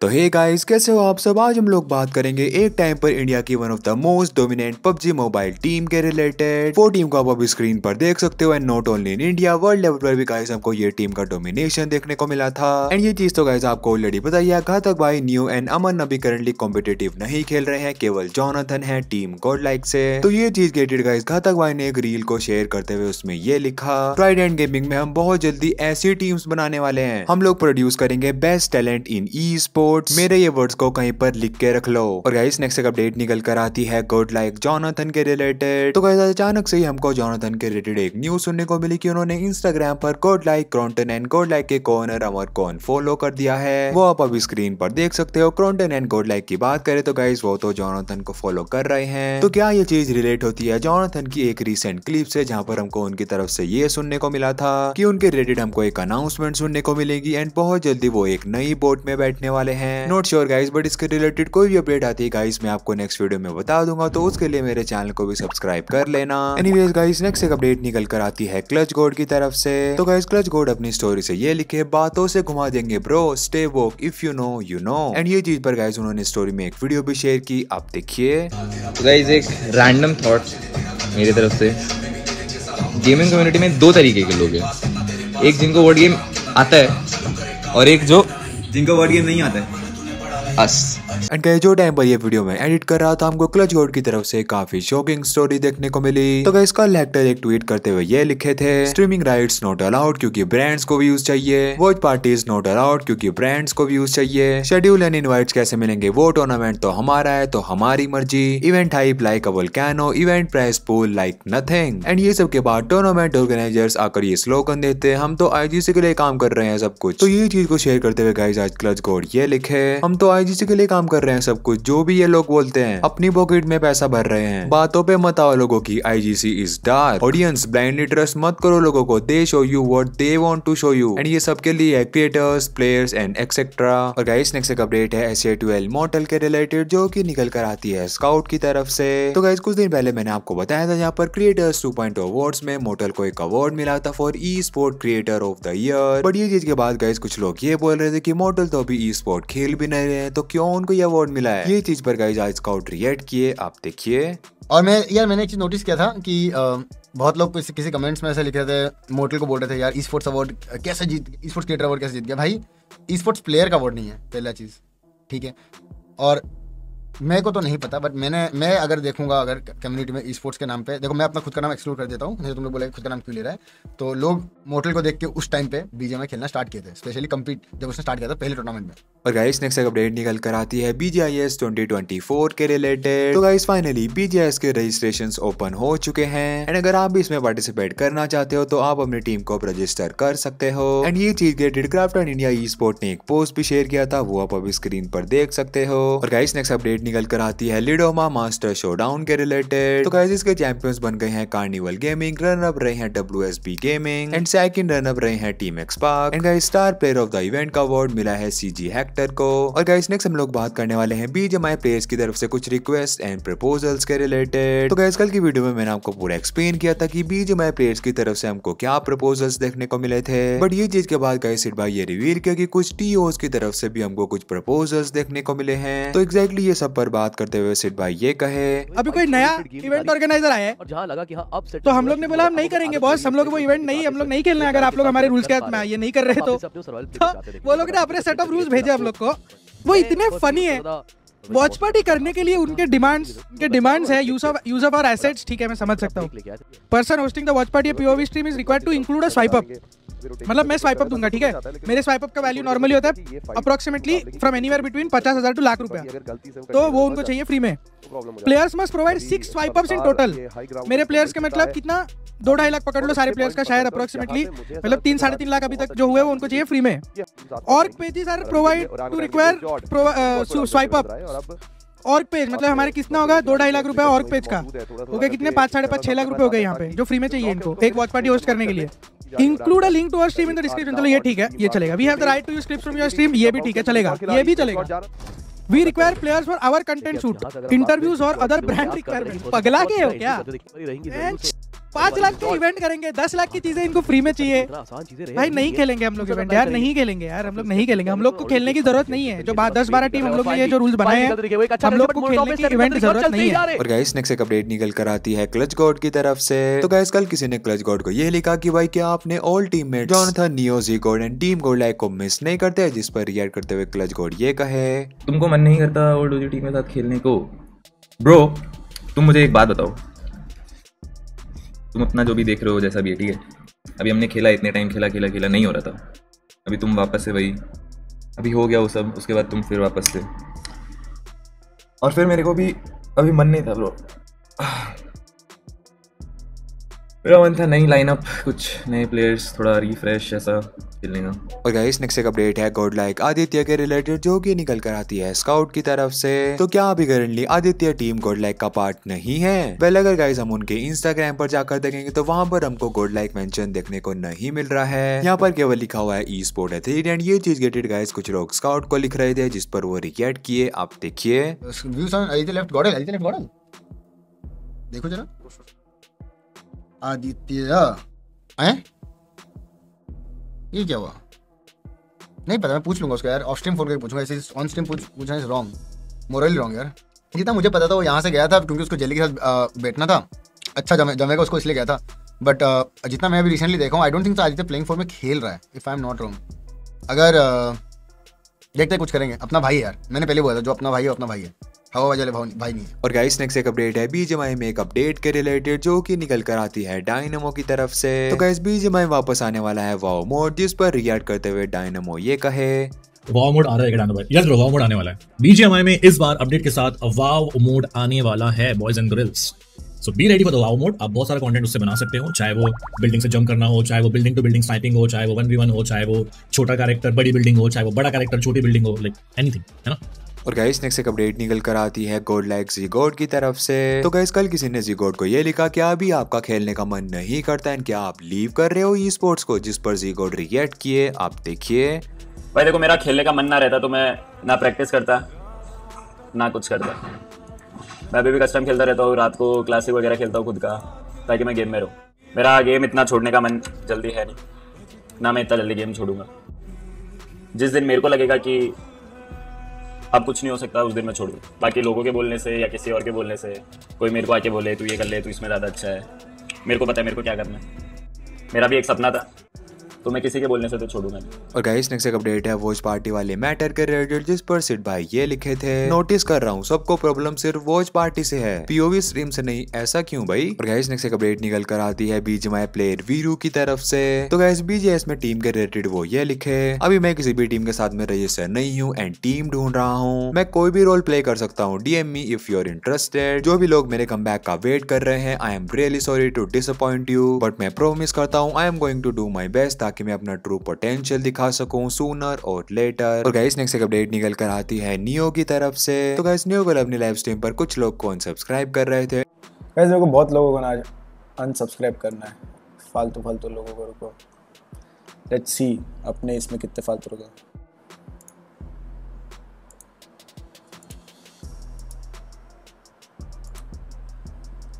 तो hey guys कैसे हो आप सब? आज हम लोग बात करेंगे एक टाइम पर इंडिया की one of the most dominant PUBG mobile team के रिलेटेड वो टीम को आप अभी स्क्रीन पर देख सकते हो and not only in India world level पर भी गाइस हमको ये टीम का डोमिनेशन देखने को मिला था। एंड ये चीज़ तो गाइस आपको ऑलरेडी बताई बताइए घातक भाई न्यू एंड अमन अभी करंटली कॉम्पिटेटिव नहीं खेल रहे हैं, केवल जॉनथन है टीम गोड लाइक से। तो ये चीज़ गेटेड गाइस घातक भाई ने एक रील को शेयर करते हुए उसमें ये लिखा ट्राइड एंड गेमिंग में हम बहुत जल्दी ऐसी टीम्स बनाने वाले हैं। हम लोग प्रोड्यूस करेंगे best talent in esports मेरे ये वर्ड्स को कहीं पर लिख के रख लो। और गाइस नेक्स्ट एक अपडेट निकल कर आती है गुड लाइक जॉनथन के रिलेटेड तो गाइस अचानक से ही हमको जॉनथन के रिलेटेड एक न्यूज़ सुनने को मिली कि उन्होंने इंस्टाग्राम पर गुड लाइक क्रॉन्टन एंड गुड लाइक के कॉर्नर अमर कौन फॉलो कर दिया है। वो आप अभी स्क्रीन पर देख सकते हो क्रॉन्टन एंड गुड लाइक की बात करें तो गाइस वो तो जॉनथन को फॉलो कर रहे हैं। तो क्या ये चीज़ रिलेट होती है जॉनथन की एक रिसेंट क्लिप से, जहाँ पर हमको उनकी तरफ़ से ये सुनने को मिला था कि उनके रिलेटेड हमको एक अनाउंसमेंट सुनने को मिलेगी एंड बहुत जल्दी वो एक नई बोट में बैठने वाले हैं। नोट श्योर गाइस बट इसके रिलेटेड कोई भी अपडेट आती है गाइस मैं आपको नेक्स्ट वीडियो में बता दूँगा तो उसके लिए मेरे चैनल को भी सब्सक्राइब कर लेना। एनीवेज गाइस नेक्स्ट एक अपडेट निकल कर आती है क्लच गोड की तरफ़ से। तो गाइस क्लच गोड अपनी स्टोरी से ये लिखे बातों से घुमा देंगे bro stay woke if you know you know and ये चीज़ पर गाइस उन्होंने स्टोरी में एक वीडियो भी शेयर की आप देखिए। तो गाइज़ एक रैंडम थॉट मेरी तरफ़ से। गेमिंग कम्युनिटी में दो तरीके के लोग हैं। एक जिनको वर्ड गेम आता है और एक जो जिनको वर्ड गेम नहीं आता है। अस। एंड गाइस जो टाइम पर ये वीडियो में एडिट कर रहा था, हमको क्लच गोड की तरफ़ से काफ़ी शॉकिंग स्टोरी देखने को मिली। तो गाइस कल एक्टर एक ट्वीट करते हुए ये लिखे थे स्ट्रीमिंग राइट्स नॉट अलाउड क्योंकि ब्रांड्स को व्यूज़ चाहिए। वॉच पार्टीज़ नॉट अलाउड क्योंकि ब्रांड्स को व्यूज़ चाहिए। शेड्यूल एंड इनवाइट्स कैसे मिलेंगे? वो टूर्नामेंट तो हमारा है तो हमारी मर्ज़ी। Event hype like a volcano event prize pool like nothing and ये सब के बाद टूर्नामेंट ऑर्गेनाइजर्स आकर ये स्लोगन देते, हम तो आईजीसी के लिए काम कर रहे हैं सब कुछ। तो ये चीज़ को शेयर करते हुए गाइस आज क्लच गोड ये लिखे, हम तो आईजीसी के लिए काम कर रहे हैं सब कुछ, जो भी ये लोग बोलते हैं, अपनी पॉकेट में पैसा भर रहे हैं। बातों पे मत आओ लोगों की IGC is dark audience blindly trust मत करो लोगों को they show you what they want to show you and ये सबके लिए है क्रिएटर्स प्लेयर्स एंड एक्सेट्रा और गाइस नेक्स्ट एक अपडेट है एस ट्वेल्व मॉडल के रिलेटेड जो की निकल कर आती है स्काउट की तरफ़ से। तो गाइस कुछ दिन पहले मैंने आपको बताया था यहाँ पर क्रिएटर्स टू पॉइंट अवार्ड में मोटल को एक अवार्ड मिला था for esport creator of the year but ये चीज़ के बाद गाइस कुछ लोग ये बोल रहे थे कि मोटल तो अभी ई स्पोर्ट खेल भी नहीं रहे हैं तो क्यों उनको ये अवार्ड मिला है? ये चीज़ पर गाइज़ आज स्काउट रिएक्ट किए आप देखिए। और मैं यार मैंने एक चीज़ नोटिस किया था कि आ, बहुत लोग किसी, किसी कमेंट्स में ऐसे लिख रहे थे मोटल को बोल रहे थे यार ई स्पोर्ट्स अवार्ड कैसे जीत ई स्पोर्ट्स क्रिएटर अवार्ड कैसे जीत गया? भाई ई स्पोर्ट्स प्लेयर का अवार्ड नहीं है पहला चीज़ ठीक है? और मेरे को तो नहीं पता बट मैंने, मैं अगर देखूँगा, अगर कम्युनिटी में ई स्पोर्ट्स के नाम पे, देखो मैं अपना खुद का नाम एक्सक्लूड कर देता हूँ, जैसे तुम लोग बोले खुद का नाम क्यों ले रहा है तो लोग मोटल को देख के उस टाइम पे बीजे में खेलना स्टार्ट किए थे स्पेशली कम्पीट जब उसने स्टार्ट किया था पहले टूर्नामेंट में। और गाइस नेक्स्ट अपडेट निकल कर आती है BGIS 2024 के रिलेटेड तो गाइस फाइनली BGIS के रजिस्ट्रेशन ओपन हो चुके हैं। एंड अगर आप भी इसमें पार्टिसिपेट करना चाहते हो तो आप अपनी टीम को रजिस्टर कर सकते हो। एंड ये चीज़ गेटेड क्राफ्ट इंडिया ई स्पोर्ट ने एक पोस्ट भी शेयर किया था, वो आप अभी स्क्रीन पर देख सकते हो। और गाइस नेक्स्ट अपडेट निकल कर आती है लिडोमा मास्टर शोडाउन के रिलेटेड तो गाइस इसके चैंपियंस बन गए हैं कार्निवल गेमिंग रन अप रहे हैं W S B Gaming and second run up रहे हैं team Xspark and guys star player of the event का अवार्ड मिला है सी जी हेक्टर को। और गाइस नेक्स्ट हम लोग बात करने वाले हैं बीजेएमआई प्लेयर्स की तरफ़ से कुछ रिक्वेस्ट एंड प्रपोजल्स के रिलेटेड तो गाइस कल की वीडियो में मैंने आपको पूरा एक्सप्लेन किया था की कि बीजेएमआई प्लेयर्स की तरफ़ से हमको क्या प्रपोजल्स देखने को मिले थे। बट ये चीज़ के बाद गाइस भाई ये रिवील किया कि कुछ टीओस की तरफ़ से भी हमको कुछ प्रपोजल्स देखने को मिले हैं। तो एग्जैक्टली ये सब पर बात करते हुए सिट भाई ये कहे अभी कोई नया इवेंट ऑर्गेनाइजर आया है? जहाँ लगा कि हाँ अब तो हम लोग ने बोला हम नहीं करेंगे बॉस हम लोग वो इवेंट नहीं हम लोग नहीं खेलना अगर आप लोग हमारे रूल्स के तहत ये नहीं कर रहे तो। तो वो लोग ने अपने सेट ऑफ़ रूल्स भेजे हम लोग को। वो इतने फनी है वॉच पार्टी करने के लिए उनके डिमांड्स उनके डिमांड्स है use of use of our assets ठीक है मैं समझ सकता हूँ। Person hosting the watch party POV stream is required to include a swipe up मतलब मैं स्वाइप अप दूँगा ठीक है? मेरे स्वाइप अप का वैल्यू नॉर्मली होता है अप्रोक्सीमेटली फ्रॉम एनीवेयर बिटवीन पचास हज़ार टू लाख रुपया। तो वो उनको चाहिए फ्री में। Players must provide six swipe ups in total मेरे प्लेयर्स के मतलब कितना? दो ढाई लाख पकड़ लो सारे प्लेयर्स का शायद अप्रोक्सीमेटली मतलब तीन साढ़े तीन लाख अभी तक जो हुए वो उनको चाहिए फ्री में। और pages are provide to require swipe up और पेज मतलब हमारे कितना होगा दो ढाई लाख रुपए और पेज का हो गए कितने पाँच साढ़े पाँच छह लाख रुपए हो गए यहाँ पे जो फ्री में चाहिए इनको एक वॉच पार्टी होस्ट करने के। लिए include a link to our stream in the description चलो ये ठीक है ये चलेगा। We have the right to use clips from your stream ये भी ठीक है चलेगा ये भी चलेगा। We require players for our content shoot interviews और अदर ब्रांड रिक्वायरमेंट पगला के हो क्या? पाँच लाख के इवेंट करेंगे दस लाख की चीज़ें इनको फ्री में चाहिए। भाई नहीं खेलेंगे हम लोग इवेंट यार नहीं खेलेंगे यार हम लोग नहीं खेलेंगे। हम लोग को खेलने की ज़रूरत नहीं है। जो बात दस बारह टीम हम लोग ने ये जो रूल्स बनाए हैं हम लोग को खेलने की इवेंट ज़रूरत नहीं है और गाइस नेक्स्ट एक अपडेट निकल कर आती है क्लच गॉड की तरफ़ से। तो गाइस कल किसी ने क्लच गॉड को ये लिखा कि भाई क्या आपने all teammate Jonathan Neyoo ZGod and team Godlike को मिस नहीं करते जिस पर रिएक्ट करते हुए क्लच गॉड ये कहे। तुमको मन नहीं करता ओल्ड टीम के साथ खेलने को? ब्रो तुम मुझे एक बात बताओ। तुम अपना जो भी देख रहे हो जैसा भी है, ठीक है? अभी हमने खेला, इतने टाइम खेला खेला खेला, नहीं हो रहा था। अभी तुम वापस से वही, अभी हो गया वो सब, उसके बाद तुम फिर वापस से। और फिर मेरे को भी, अभी मन नहीं था ब्रो मेरा मन था नई लाइनअप कुछ नए प्लेयर्स थोड़ा रिफ्रेश ऐसा खेलने का और गाइस नेक्स्ट एक अपडेट है गॉड लाइक आदित्य के रिलेटेड जो कि निकल कर आती है स्काउट की तरफ़ से। तो क्या अभी currently Aditya team God like का पार्ट नहीं है? वेल अगर गाइस हम उनके इंस्टाग्राम पर जाकर देखेंगे तो वहाँ पर हमको गॉड लाइक मेंशन देखने को नहीं मिल रहा है। यहाँ पर केवल लिखा हुआ है ई स्पोर्ट एथलीट एंड ये चीज़ गेटेड गाइस कुछ लोग स्काउट को लिख रहे थे जिस पर वो रिएक्ट किए। आप देखिए। Views on Aditya. हैं? ये क्या हुआ? नहीं पता मैं पूछ लूँगा उसका यार। ऑफ़ स्ट्रीम फ़ोन करके पूछूँगा ऐसे ऑन स्ट्रीम पूछ पूछना इज़ रॉन्ग मोरली रॉन्ग यार। जितना मुझे पता था वो यहाँ से गया था क्योंकि उसको जेली के साथ बैठना था। अच्छा जमे जमेगा उसको इसलिए गया था। बट जितना मैं अभी रिसेंटली देखा हूँ आई डोंट थिंक तो आदित्य प्लेइंग फोर में खेल रहा है if I am not wrong अगर uh, देखते हैं कुछ करेंगे। अपना भाई यार। मैंने पहले बोला था जो अपना भाई है अपना भाई है। हवा वाले भाई नहीं। है और गाइस नेक्स्ट एक अपडेट है। बीजेमआई में एक अपडेट के रिलेटेड जो कि निकल कर आती है डायनमो की तरफ़ से। तो गाइस बीजेमआई वापस आने वाला है वाओ मोड जिस पर रिएक्ट करते हुए डायनमो ये कहे। वाव मोड आ रहा है वाव मोड आने वाला है। बीजीएमआई में इस बार अपडेट के साथ वाव मोड आने वाला है boys and girls so be ready for the wow mode आप बहुत सारा कंटेंट उससे बना सकते हो चाहे वो बिल्डिंग से जंप करना हो चाहे वो बिल्डिंग टू बिल्डिंग स्नाइपिंग हो चाहे वो वन वी वन हो चाहे वो छोटा कैरेक्टर बड़ी बिल्डिंग हो चाहे वो बड़ा कैरेक्टर छोटी बिल्डिंग हो लाइक एनीथिंग है ना? और गाइस नेक्स्ट एक अपडेट निकल कर आती है गोड लाइक जी गोड की तरफ़ से। तो गाइस कल किसी ने जी गोड को ये लिखा, क्या अभी आपका खेलने का मन नहीं करता है क्या आप लीव कर रहे हो ई स्पोर्ट्स को? जिस पर जी गोड रिएक्ट किए, आप देखिए। भाई, देखो, मेरा खेलने का मन ना रहता तो मैं ना प्रैक्टिस करता, ना कुछ करता। मैं अभी भी कस्टम खेलता रहता हूँ, रात को क्लासिक वगैरह खेलता हूँ खुद का, ताकि मैं गेम में रहूँ। मेरा गेम इतना छोड़ने का मन जल्दी है नहीं, ना मैं इतना जल्दी गेम छोड़ूँगा। जिस दिन मेरे को लगेगा कि अब कुछ नहीं हो सकता, उस दिन मैं छोड़ दूँ। बाकी लोगों के बोलने से या किसी और के बोलने से, कोई मेरे को आके बोले, तू ये कर ले, तू इसमें ज़्यादा अच्छा है। मेरे को पता है मेरे को क्या करना है। मेरा भी एक सपना था। तो मैं किसी के बोलने से तो छोड़ूँगा और गाइस नेक्स्ट एक अपडेट है वॉच पार्टी वाले मैटर के रिलेटेड जिस पर सिड भाई ये लिखे थे। नोटिस कर रहा हूँ, सबको प्रॉब्लम सिर्फ़ वॉच पार्टी से है। पीओवी स्ट्रीम से नहीं, ऐसा क्यों भाई? और गाइस नेक्स्ट एक अपडेट निकल कर आती है बीजेमआई प्लेयर वीरू की तरफ़ से। तो गाइस बीजेएस में टीम के रिलेटेड वो ये लिखे। अभी मैं किसी भी टीम के साथ में रजिस्टर नहीं हूँ एंड टीम ढूंढ रहा हूँ। मैं कोई भी रोल प्ले कर सकता हूँ DM me if you are interested जो भी लोग मेरे कम का वेट कर रहे हैं I am really sorry to disappoint you but मैं प्रोमिस करता हूँ I am going to do my best ताकि मैं अपना ट्रू पोटेंशियल दिखा सकूँ सूनर और लेटर और गाइस नेक्स्ट एक अपडेट निकल कर आती है नियो की तरफ़ से। तो गाइस नियो को अपनी लाइव स्ट्रीम पर कुछ लोग को अनसब्सक्राइब कर रहे थे? गाइस मेरे को बहुत लोगों को ना अनसब्सक्राइब करना है। फालतू फालतू लोगों को रुको। लेट्स सी अपने इसमें कितने फालतू रुके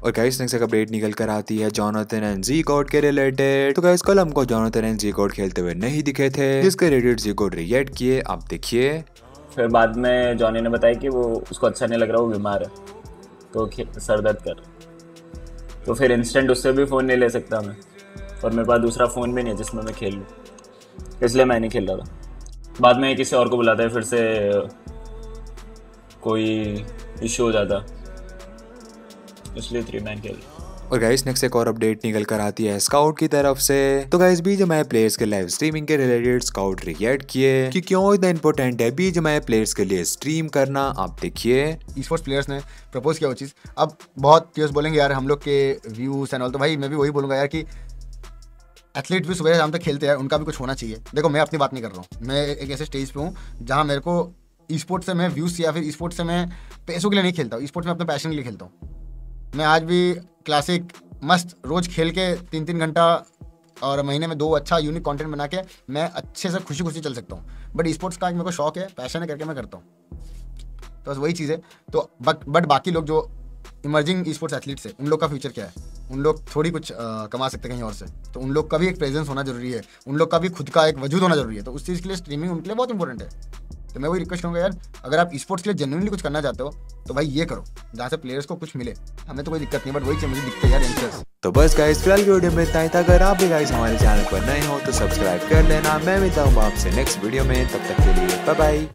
और गाइस नेक्स्ट एक अपडेट निकल कर आती है जॉनथन एंड जी गॉड के रिलेटेड तो गाइस कल हमको जॉनथन एंड जी गॉड खेलते हुए नहीं दिखे थे, जिसके रिलेटेड जी गॉड रिएक्ट किए। आप देखिए। फिर बाद में जॉनी ने बताया कि वो, उसको अच्छा नहीं लग रहा, वो बीमार है। तो सर दर्द कर। तो फिर इंस्टेंट उससे भी फ़ोन नहीं ले सकता मैं। और मेरे पास दूसरा फ़ोन भी नहीं है जिसमें मैं खेल लूँ। इसलिए मैं नहीं खेल रहा था। बाद में किसी और को बुलाता है, फिर से कोई इशू हो जाता। इसलिए थ्री मैन खेल। और गाइस नेक्स्ट एक और अपडेट निकल कर आती है स्काउट की तरफ़ से। तो गाइस बीजेमआई प्लेयर्स के लाइव स्ट्रीमिंग के रिलेटेड स्काउट रिएक्ट किए। कि क्यों इतना इंपॉर्टेंट है? बीजेमआई प्लेयर्स के लिए स्ट्रीम करना आप देखिए। स्पोर्ट्स प्लेयर्स ने प्रपोज किया वो चीज़। अब बहुत प्लेयर्स बोलेंगे यार हम लोग के व्यूज़ एंड ऑल तो भाई मैं भी वही बोलूँगा यार कि एथलीट भी सुबह शाम तक खेलते हैं उनका भी कुछ होना चाहिए। देखो मैं अपनी बात नहीं कर रहा हूँ। मैं एक ऐसे स्टेज पे हूँ जहाँ मेरे को ई स्पोर्ट्स से मैं व्यूज़ या फिर ई स्पोर्ट्स से मैं पैसों के लिए नहीं खेलता हूँ। ई स्पोर्ट्स में अपने पैशन के लिए खेलता हूँ। मैं आज भी क्लासिक मस्त रोज खेल के तीन तीन घंटा और महीने में दो अच्छा यूनिक कंटेंट बना के मैं अच्छे से खुशी खुशी चल सकता हूँ। बट स्पोर्ट्स का मेरे को शौक है पैशन है करके मैं करता हूँ। तो बस वही चीज़ है। तो बट बट बाकी लोग जो इमर्जिंग स्पोर्ट्स एथलीट्स है उन लोग का फ्यूचर क्या है? उन लोग थोड़ी कुछ अ, कमा सकते हैं कहीं और से। तो उन लोग का भी एक प्रेजेंस होना ज़रूरी है। उन लोग का भी खुद का एक वजूद होना ज़रूरी है। तो उस चीज़ के लिए स्ट्रीमिंग उनके लिए बहुत इंपॉर्टेंट है। तो मैं वही रिक्वेस्ट करूँगा, यार, अगर आप स्पोर्ट्स के लिए जेन्युइनली कुछ करना चाहते हो तो भाई ये करो, जहाँ से प्लेयर्स को कुछ मिले। हमें तो कोई दिक्कत नहीं बट वही चाहिए मुझे दिखते यार इंटरेस्ट तो बस गाइस फ़िलहाल की वीडियो में इतना ही था। अगर आप भी गाइस हमारे चैनल पर नए हो तो सब्सक्राइब कर लेना। मैं मिलता हूँ आपसे नेक्स्ट वीडियो में। तब तक के लिए बाय बाय